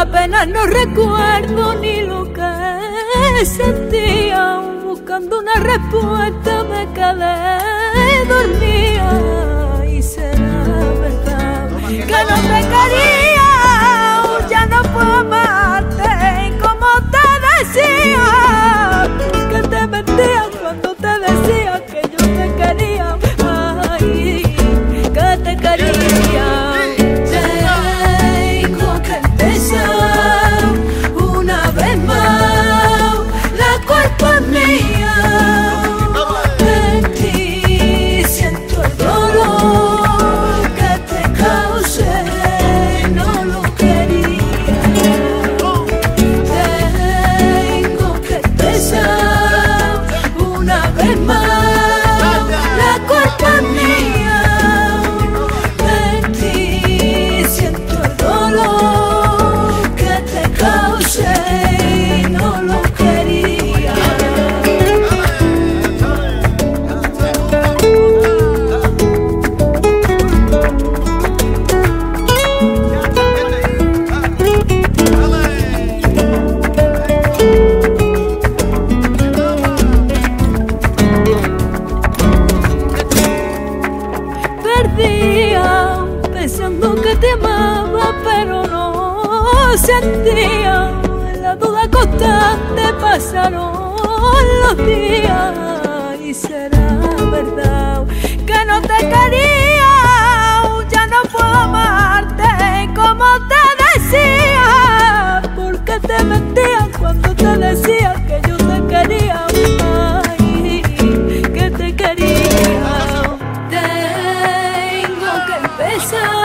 apenas no recuerdo ni lo que sentía, buscando una respuesta me quedé. pensando que te amaba, pero no sentía la duda constante. Pasaron los días y será verdad que no te quería. ऐसा